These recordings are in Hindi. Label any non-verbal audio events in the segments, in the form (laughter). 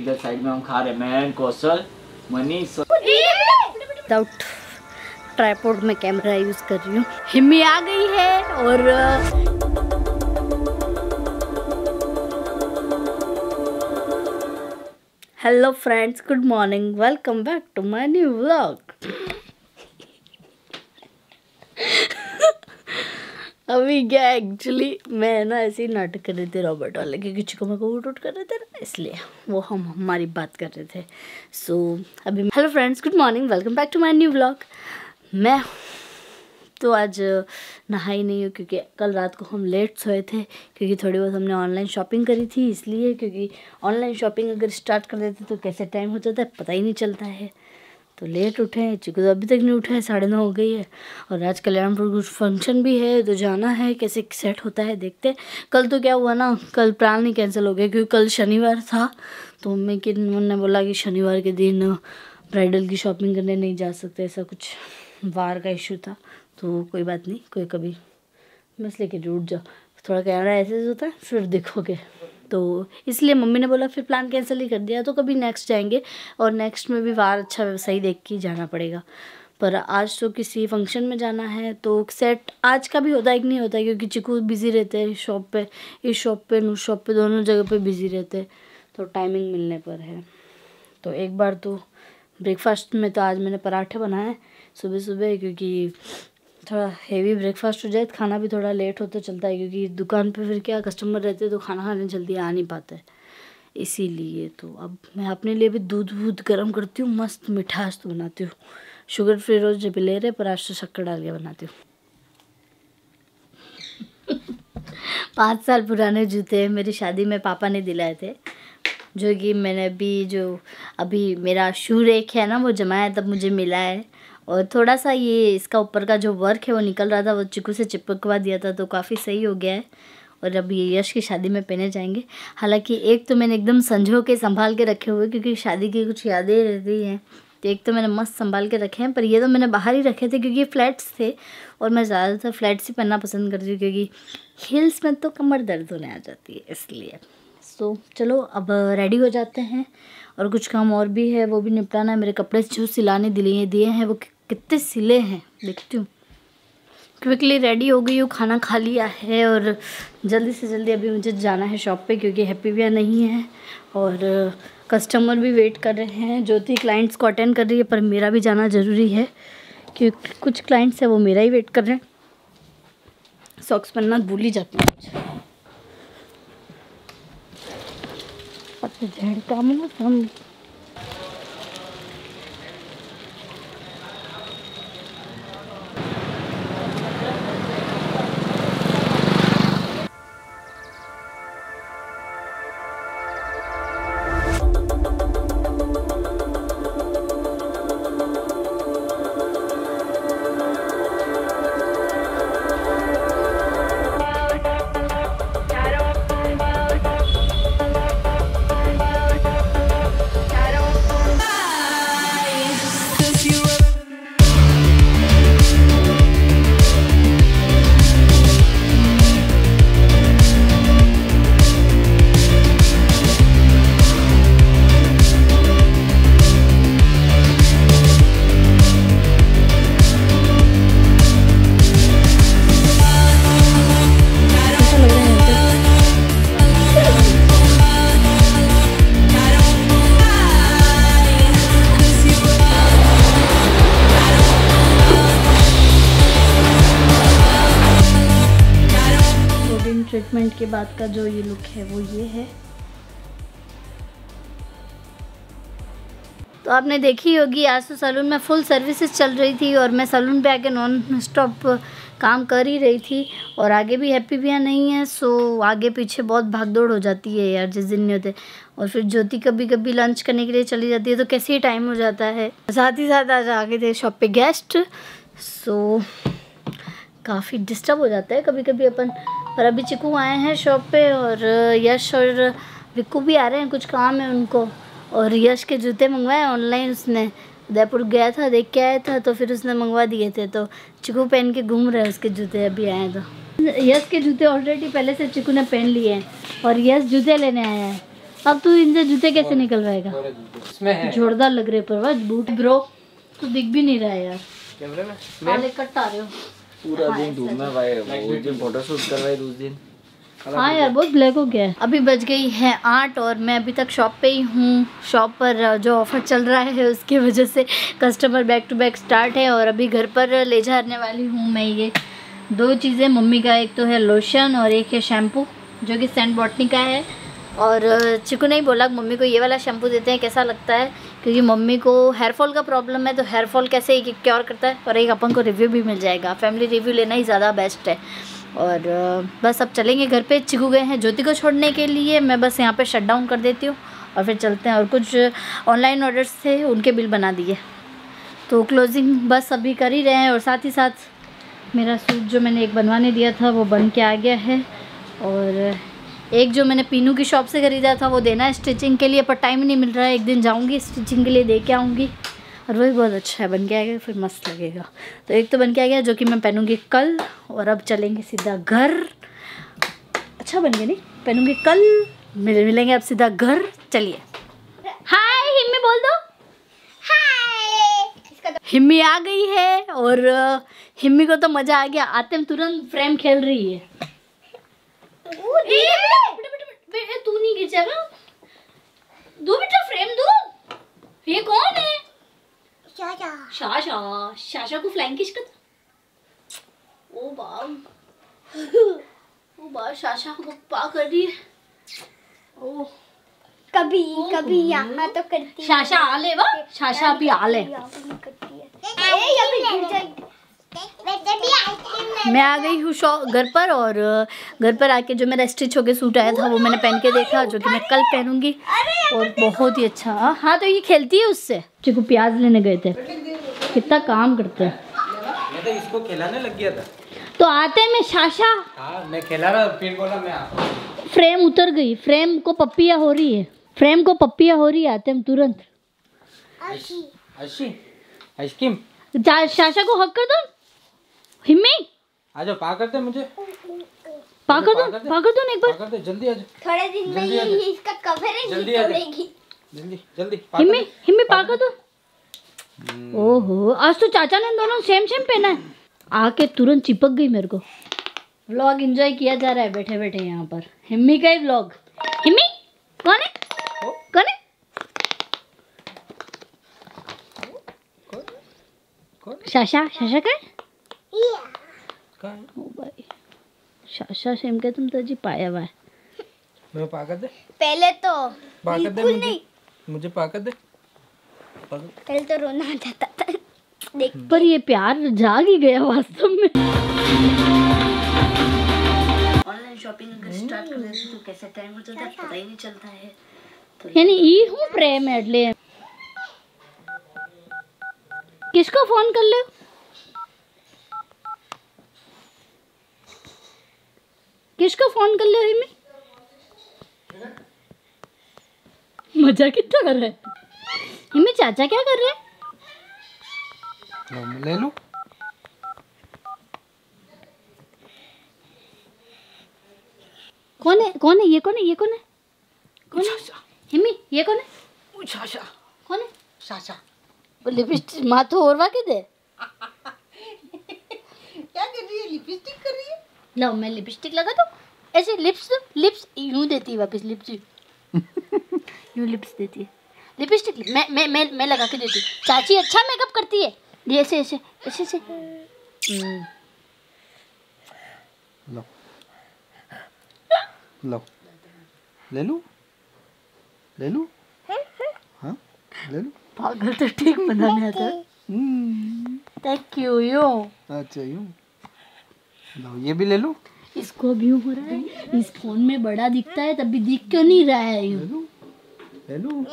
इधर साइड में हम खा रहे मैन कौशल, मनीष डाउट ट्राईपोर्ट में कैमरा यूज़ कर रही हूँ। हिम्मी आ गई है और hello friends good morning welcome back to my new vlog अभी क्या एक्चुअली मैं ना ऐसे ही नाटक कर रही थी रॉबर्ट वाले क्योंकि चिको में को उठ उठ कर रहे थे ना इसलिए वो हम हमारी बात कर रहे थे। सो so, अभी hello friends good morning welcome back to my new vlog मैं तो आज नहा ही नहीं हूँ क्योंकि कल रात को हम लेट सोए थे क्योंकि थोड़ी बहुत हमने ऑनलाइन शॉपिंग करी थी इसलिए क्योंकि ऑनलाइन शॉपिंग अगर स्टार्ट कर देते तो कैसे टाइम हो जाता है पता ही नहीं चलता है। तो लेट उठे हैं, चिकू तो अभी तक नहीं उठा है, साढ़े नौ हो गई है। और आज कल्याणपुर कुछ फ़ंक्शन भी है तो जाना है, कैसे सेट होता है, देखते कल तो क्या हुआ ना, कल प्लान ही कैंसिल हो गया, क्योंकि कल शनिवार था तो मम्मी की ने बोला कि शनिवार के दिन ब्राइडल की शॉपिंग करने नहीं जा सकते, ऐसा कुछ वार का इशू था तो कोई बात नहीं, कोई कभी, बस लेके रूट जाओ। थोड़ा कैमरा ऐसे होता है, फिर देखोगे। तो इसलिए मम्मी ने बोला, फिर प्लान कैंसिल ही कर दिया तो कभी नेक्स्ट जाएँगे और नेक्स्ट में भी वार अच्छा सही देख के जाना पड़ेगा। पर आज तो किसी फ़ंक्शन में जाना है तो सेट आज का भी होता है कि नहीं होता है, क्योंकि चिकू बिज़ी रहते हैं शॉप पे, इस शॉप पे, उस शॉप पे, दोनों जगह पे बिज़ी रहते हैं तो टाइमिंग मिलने पर है। तो एक बार तो ब्रेकफास्ट में तो आज मैंने पराठे बनाए सुबह सुबह क्योंकि थोड़ा हेवी ब्रेकफास्ट हो जाए तो खाना भी थोड़ा लेट होता चलता है, क्योंकि दुकान पे फिर क्या कस्टमर रहते हैं तो खाना खाने जल्दी आ नहीं पाता है। इसीलिए तो अब मैं अपने लिए भी दूध वूध गर्म करती हूँ, मस्त मिठास तो बनाती हूँ। शुगर फ्री रोज जब ले रहे पर आज तो शक्कर डाल के बनाती हूँ। (laughs) पाँच साल पुराने जूते मेरी शादी में पापा ने दिलाए थे, जो कि मैंने अभी जो अभी मेरा शू रेक है ना, वो जमाया तब मुझे मिला है। और थोड़ा सा ये इसका ऊपर का जो वर्क है, वो निकल रहा था, वो चिकू से चिपकवा दिया था तो काफ़ी सही हो गया है। और अब ये यश की शादी में पहने जाएँगे। हालाँकि एक तो मैंने एकदम संजो के संभाल के रखे हुए, क्योंकि शादी की कुछ यादें रहती हैं तो एक तो मैंने मस्त संभाल के रखे हैं, पर ये तो मैंने बाहर ही रखे थे, क्योंकि ये फ्लैट्स थे। और मैं ज़्यादातर फ्लैट्स ही पहनना पसंद करती हूँ, क्योंकि हिल्स में तो कमर दर्द होने आ जाती है, इसलिए। सो चलो, अब रेडी हो जाते हैं। और कुछ काम और भी है, वो भी निपटाना है। मेरे कपड़े जो सिलाने दिए दिए हैं, वो कितने सिले हैं, देखती हूँ। क्विकली रेडी हो गई हूँ, खाना खा लिया है और जल्दी से जल्दी अभी मुझे जाना है शॉप पे क्योंकि हैप्पी भी नहीं है और कस्टमर भी वेट कर रहे हैं। ज्योति क्लाइंट्स को अटेंड कर रही है, पर मेरा भी जाना ज़रूरी है क्योंकि कुछ क्लाइंट्स हैं, वो मेरा ही वेट कर रहे हैं। सॉक्स पहनना भूल ही जाते हैं। झेड़ काम बाद का जो ये लुक है वो ये है। तो आपने देखी होगी, आज तो सैलून में फुल सर्विसेज़ चल रही थी और मैं सैलून पे आके नॉन स्टॉप काम कर ही रही थी और आगे भी हैप्पी भी नहीं है सो आगे पीछे बहुत भाग दौड़ हो जाती है यार जिस दिन नहीं होते। और फिर ज्योति कभी कभी लंच करने के लिए चली जाती है तो कैसे ही टाइम हो जाता है। साथ ही साथ आज आगे थे शॉप पे गेस्ट सो काफ़ी डिस्टर्ब हो जाता है कभी कभी अपन। और अभी चिकू आए हैं शॉप पे और यश और विक्कू भी आ रहे हैं कुछ काम है उनको। और यश के जूते मंगवाए ऑनलाइन उसने। उदयपुर गया था देख के आया था तो फिर उसने मंगवा दिए थे। तो चिकू पहन के घूम रहे हैं उसके जूते अभी आए तो। यश के जूते ऑलरेडी पहले से चिकू ने पहन लिए हैं और यश जूते लेने आया है। अब तू इनसे जूते कैसे निकलवाएगा? जोरदार लग रहे पर बूट ब्रो तू दिख भी नहीं रहा है यार। कैमरे में? कट आ रहे हो। पूरा दिन धूप में भाई वो उस दिन फ़ोटो शूट करवाए उस दिन। हाँ यार बहुत ब्लैक हो गया। है अभी बज गई है आठ और मैं अभी तक शॉप पे ही हूँ। शॉप पर जो ऑफ़र चल रहा है उसकी वजह से customer back to back start है और अभी घर पर ले जाने वाली हूँ मैं ये। दो चीज़ें मम्मी का एक तो है लोशन और एक है शैम्पू जो कि सेंट बॉटनी का है। और चिकू ने ही बोला मम्मी को ये वाला शैम्पू देते हैं कैसा लगता है? क्योंकि मम्मी को हेयर फॉल का प्रॉब्लम है तो हेयर फॉल कैसे एक क्योर करता है? और एक अपन को रिव्यू भी मिल जाएगा। फैमिली रिव्यू लेना ही ज़्यादा बेस्ट है। और बस अब चलेंगे घर पे। चिकू गए हैं ज्योति को छोड़ने के लिए। मैं बस यहाँ पे शट डाउन कर देती हूँ। और फिर चलते हैं। और कुछ ऑनलाइन ऑर्डर्स थे, उनके बिल बना दिए। तो क्लोजिंग बस अभी कर ही रहे हैं। और साथ ही साथ मेरा सूट जो मैंने एक बनवाने दिया था, वो बन के आ गया है। और एक जो मैंने पीनू की शॉप से ख़रीदा था वो देना है स्टिचिंग के लिए पर टाइम नहीं मिल रहा है। एक दिन जाऊँगी स्टिचिंग के लिए दे के आऊँगी। और वही बहुत अच्छा है बन के आएगा फिर मस्त लगेगा। तो एक तो बन के आ गया जो कि मैं पहनूँगी कल और अब चलेंगे सीधा घर। अच्छा बन गया नहीं? पहनूँगी कल मिल मिलेंगे अब सीधा घर। चलिए। हाय हिम्मी बोल दो। हिम्मी आ गई है और हिम्मी को तो मज़ा आ गया। आते तुरंत फ्रेम खेल रही है। बेटा, तू नहीं गिर जाएगा। दो बेटा फ्रेम दो। ये कौन है? शाशा। शाशा को फ्लैंक किस कर ओ बाप। ओ बाप शाशा को पा कर रही है। ओ। कभी कभी यहाँ तो करती शाशा आले वा शाशा अभी आले मैं आ गई हूँ शॉ घर पर और घर पर आके जो मेरा स्टिच होके सूट आया था वो मैंने पहन के देखा जो कि मैं कल पहनूँगी। और बहुत ही अच्छा। हाँ, तो ये खेलती है उससे? चिकू प्याज लेने गए थे। कितना काम करते हैं। मैं तो इसको खिलाने लग गया था। तो आते में शाशा। हाँ मैं खिला रहा फिर बोला मैं फ्रेम उतर गई। फ्रेम को पप्पिया हो रही है। फ्रेम को पप्पिया हो रही है आते हम तुरंत। आइसक्रीम? शाशा को हक कर दो। हिम्मी? आ जाओ पा करते मुझे। पाकर दो पा कर पाकर दो एक बार करते जल्दी आ जाओ थोड़े दिन में ये इसका कवर है जल्दी आ। जल्दी जल्दी हिम्मी कर हिम्मी पाकर दो ओहो आज तो चाचा ने दोनों सेम सेम पहना है। आके तुरंत चिपक गई मेरे को। व्लॉग एंजॉय किया जा रहा है बैठे बैठे यहाँ पर। हिम्मी का ही व्लॉग हिम्मी कौन है? कौन है? शाशा शाशा का है? कहाँ है? शाशा सेम के तुम तो जी पाया हुआ मैं दे. पहले तो. दे मुझे. नहीं. मुझे दे. पहले तो रोना आ जाता था. देख. पर ये प्यार जाग ही गया वास्तव में। ऑनलाइन शॉपिंग अगर स्टार्ट कर देते तो कैसे टाइम हो? जाता है पता ही नहीं चलता है। यानी ई हूँ प्रेम एडले। किसको फ़ोन कर ले किसको फ़ोन कर ले हिमी मज़ा कितना कर रहा है? हिमी चाचा क्या कर रहे हैं? ले लूँ? कौन है? कौन है? ये कौन है? ये कौन है? कौन है? हिम्मी ये कौन है? शाशा कौन है? शाशा वो लिपस्टिक माथो और वाके दे। (laughs) क्या कर रही है? लिपस्टिक कर रही है? लो मैं लिपस्टिक लगा दूँ? ऐसे लिप्स लिप्स यूँ देती है वापस लिप्स यूँ। (laughs) लिप्स देती है। लिपस्टिक मैं मैं मैं मैं लगा के देती हूँ। चाची अच्छा मेकअप करती है? ये ऐसे ऐसे ऐसे ऐसे। हम्म, लो। लो। ले लूँ? ले लूँ? हाँ? ले लूँ? पागल तो ठीक बनाने आता है। थैंक यू यूँ अच्छा यूँ। लो ये भी ले लूँ? इसको भी हो रहा है। इस फ़ोन में बड़ा दिखता है तभी दिख क्यों नहीं रहा है यूँ? ले लूँ ले लूँ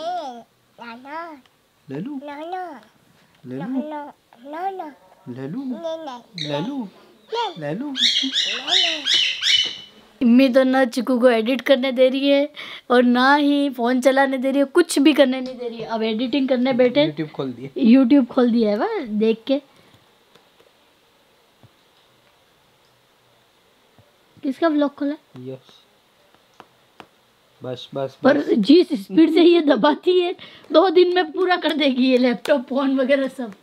नाना। ले लूँ ले लूँ नाना। नाना। ले लूँ नाना। ले लूँ ले लूँ इम्मी तो ना चिकू को एडिट करने दे रही है और ना ही फ़ोन चलाने दे रही है कुछ भी करने नहीं दे रही है। अब एडिटिंग करने बैठे। यूट्यूब खोल दिए। यूट्यूब खोल दिया है वह देख के। किसका ब्लॉग खोला? यस बस बस पर जिस स्पीड से ये दबाती है दो दिन में पूरा कर देगी ये लैपटॉप फ़ोन वगैरह सब।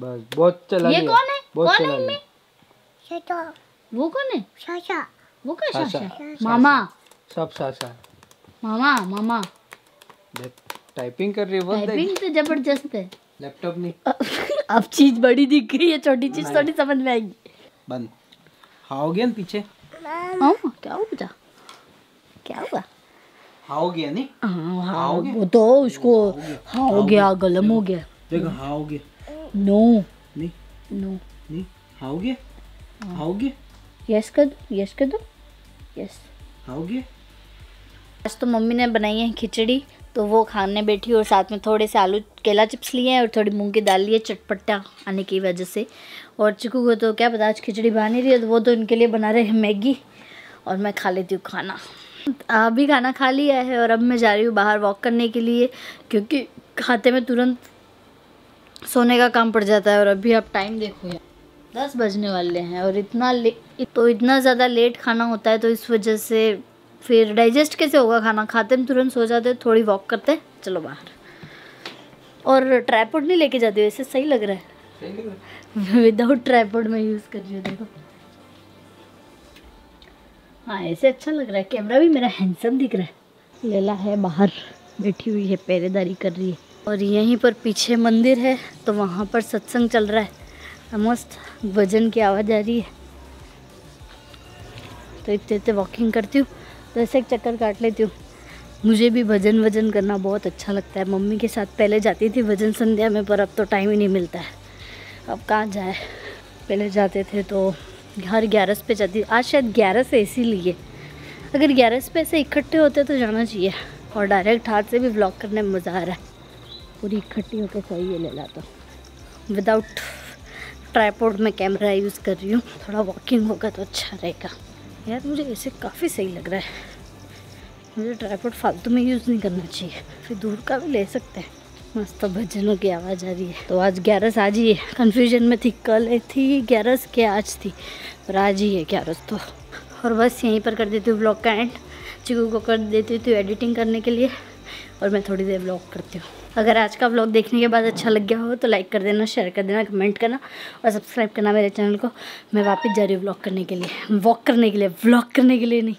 बस बहुत चला ये कौन है? बहुत कौन है इनमें? शाशा वो कौन है? शाशा वो क्या शाशा। शाशा मामा। सब सासा मामा मामा। टाइपिंग कर रही है वो देख। टाइपिंग तो ज़बरदस्त है। लैपटॉप नहीं। अब चीज़ बड़ी दिख गई है छोटी चीज़ थोड़ी समझ में आएगी। बंद। गया ना पीछे? हाँ क्या हुआ बेटा? क्या हुआ? हाँ हो गया नहीं हाँ हाँ वो तो उसको हाँ हो गया गलम हो गया। देखो हाँ हो गया नो। नहीं नो? नहीं हाँ। हो गया हाँ हो गया यस कर दो यस कर दो। यस हाँ हो गया आज तो मम्मी ने बनाई है खिचड़ी। तो वो खाने बैठी और साथ में थोड़े से आलू केला चिप्स लिए हैं और थोड़ी मूंग की दाल लिए चटपटा आने की वजह से। और चिकू को तो क्या पता, आज खिचड़ी बना नहीं रही है तो वो तो इनके लिए बना रहे हैं मैगी और मैं खा लेती हूँ खाना। अभी खाना खा लिया है और अब मैं जा रही हूँ बाहर वॉक करने के लिए क्योंकि खाते में तुरंत सोने का काम पड़ जाता है और अभी आप टाइम देखो यार, दस बजने वाले हैं और इतना ले तो इतना ज़्यादा लेट खाना होता है तो इस वजह से फिर डाइजेस्ट कैसे होगा खाना? खाते में तुरंत सो जाते थोड़ी वॉक करते चलो बाहर। और ट्राईपोड नहीं लेके जाती वैसे सही लग रहा है। विदाउट ट्राईपोड में यूज़ कर रही हूँ देखो। हाँ ऐसे अच्छा लग रहा है। कैमरा भी मेरा हैंडसम दिख रहा है। लेला है बाहर बैठी हुई है पहरेदारी कर रही है। और यहीं पर पीछे मंदिर है तो वहाँ पर सत्संग चल रहा है। मस्त भजन की आवाज़ आ रही है। तो इतने इतने वॉकिंग करती हूँ। तो ऐसे एक चक्कर काट लेती हूँ। मुझे भी भजन वज़न करना बहुत अच्छा लगता है। मम्मी के साथ पहले जाती थी भजन संध्या में, पर अब तो टाइम ही नहीं मिलता है। अब कहाँ जाए? पहले जाते थे तो हर ग्यारस पे जाती आज शायद ग्यारस ऐसी लिए अगर ग्यारस पे ऐसे इकट्ठे होते तो जाना चाहिए। और डायरेक्ट हाथ से भी ब्लॉक करने में मज़ा आ रहा है। पूरी इकट्ठी होकर सही है ले ला तो। विदाउट ट्राईपोर्ड में कैमरा यूज़ कर रही हूँ। थोड़ा वॉकिंग होगा तो अच्छा रहेगा। यार, मुझे ऐसे काफ़ी सही लग रहा है। मुझे ट्राईपोर्ड फालतू में यूज़ नहीं करना चाहिए। फिर दूर का भी ले सकते हैं। मस्त भजनों की आवाज़ आ रही है। तो आज ग्यारस, आज ही है कन्फ्यूज़न में थी, कल थी ग्यारस के आज थी, पर आज ही है ग्यारस तो। और बस यहीं पर कर देती हूँ ब्लॉग का एंड चिकू को कर देती हूँ एडिटिंग करने के लिए। और मैं थोड़ी देर ब्लॉग करती हूँ। अगर आज का ब्लॉग देखने के बाद अच्छा लग गया हो तो लाइक कर देना शेयर कर देना कमेंट करना और सब्सक्राइब करना मेरे चैनल को। मैं वापस जा रही हूँ ब्लॉग करने के लिए। वॉक करने के लिए ब्लॉग करने के लिए नहीं।